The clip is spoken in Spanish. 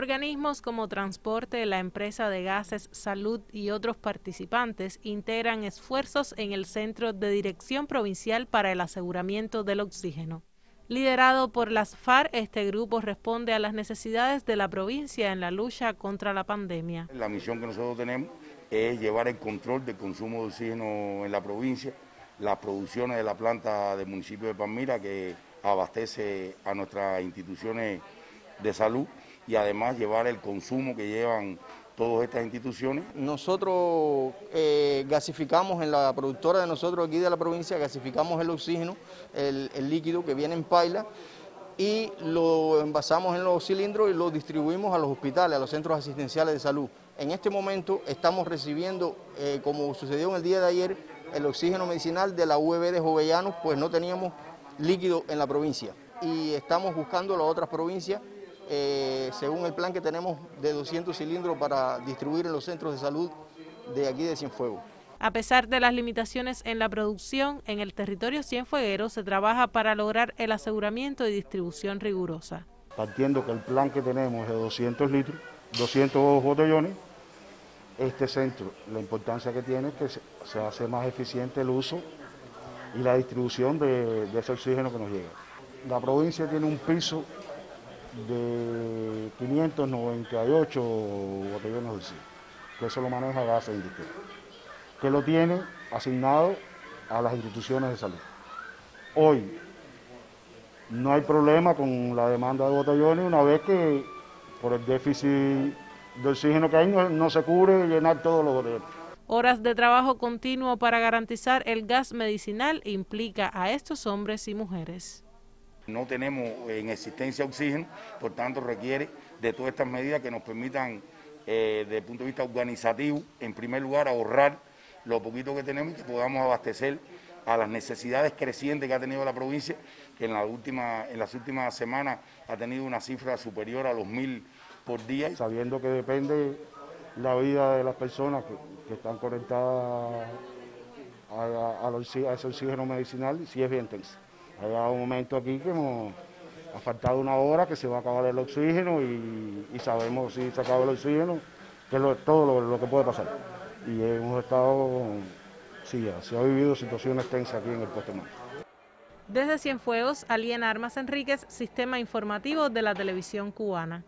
Organismos como Transporte, la empresa de gases, Salud y otros participantes integran esfuerzos en el Centro de Dirección Provincial para el Aseguramiento del Oxígeno. Liderado por las FARC, este grupo responde a las necesidades de la provincia en la lucha contra la pandemia. La misión que nosotros tenemos es llevar el control del consumo de oxígeno en la provincia, las producciones de la planta del municipio de Palmira que abastece a nuestras instituciones de salud y además llevar el consumo que llevan todas estas instituciones. Nosotros eh, gasificamos en la productora de nosotros aquí de la provincia, gasificamos el oxígeno, el, líquido que viene en paila y lo envasamos en los cilindros y lo distribuimos a los hospitales, a los centros asistenciales de salud. En este momento estamos recibiendo, eh, como sucedió en el día de ayer, el oxígeno medicinal de la UEB de Jovellanos, pues no teníamos líquido en la provincia y estamos buscando las otras provincias eh, según el plan que tenemos de 200 cilindros para distribuir en los centros de salud de aquí de Cienfuegos. A pesar de las limitaciones en la producción, en el territorio cienfueguero se trabaja para lograr el aseguramiento y distribución rigurosa. Partiendo que el plan que tenemos es de 200 litros, 200 botellones, este centro, la importancia que tiene es que se hace más eficiente el uso y la distribución de, de ese oxígeno que nos llega. La provincia tiene un piso de 598 botellones de oxígeno, que eso lo maneja Gas Industrial que lo tiene asignado a las instituciones de salud. Hoy no hay problema con la demanda de botellones una vez que por el déficit de oxígeno que hay no, se cubre llenar todos los botellones. Horas de trabajo continuo para garantizar el gas medicinal implica a estos hombres y mujeres. No tenemos en existencia oxígeno, por tanto requiere de todas estas medidas que nos permitan, eh, desde el punto de vista organizativo, en primer lugar ahorrar lo poquito que tenemos y que podamos abastecer a las necesidades crecientes que ha tenido la provincia, que en, la última, en las últimas semanas ha tenido una cifra superior a los mil por día. Sabiendo que depende la vida de las personas que, están conectadas a, ese oxígeno medicinal, sí es bien tenso. Hay un momento aquí que hemos, ha faltado una hora que se va a acabar el oxígeno y, sabemos si se acaba el oxígeno, que es todo lo que puede pasar y hemos estado, sí, se ha vivido situaciones tensas aquí en el puesto Desde Cienfuegos, Aliena Armas Enríquez, Sistema Informativo de la Televisión Cubana.